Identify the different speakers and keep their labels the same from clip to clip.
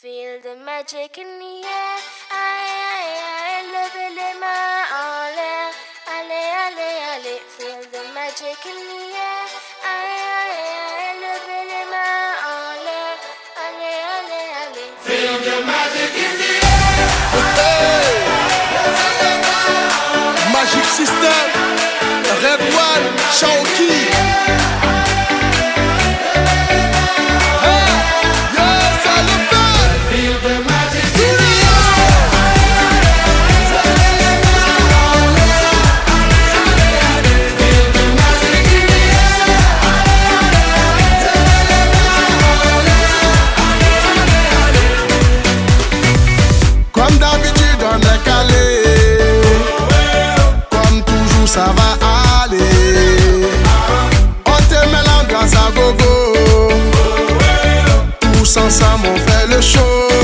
Speaker 1: Feel the magic in the air. Aïe, aïe, aïe, levez les mains en l'air. Allez, allez, allez. Feel the magic in the air. Aïe, aïe, aïe, levez les mains en l'air. Allez, allez, allez.
Speaker 2: Feel the magic in the air.
Speaker 3: Magic System, Red One, Chawki. Ensemble, on fait le show.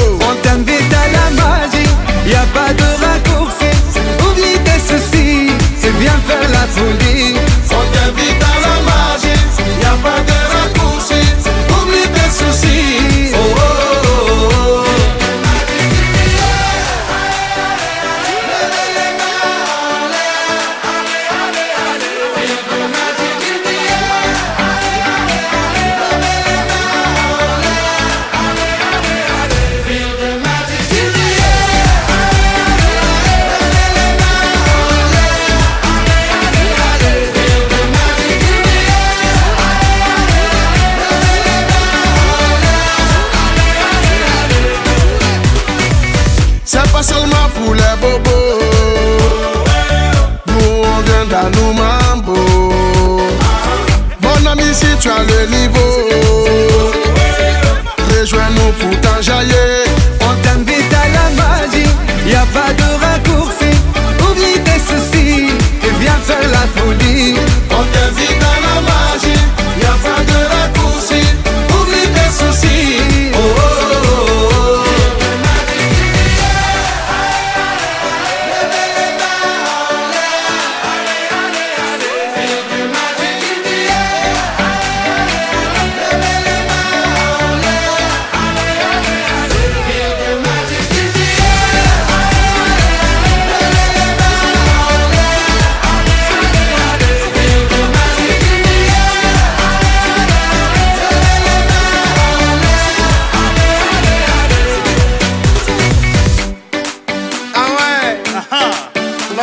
Speaker 3: Pour les bobos. Nous on vient dans mambo. Mon ami, si tu as le niveau, rejoins-nous pour t'enjailler.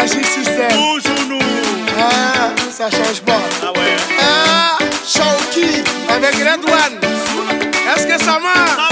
Speaker 4: O de
Speaker 3: sucesso. Uso no. Ah, Sasha Osborne. Ah, ué. Ah, o I'm a
Speaker 5: essa que
Speaker 3: é a mão. Tá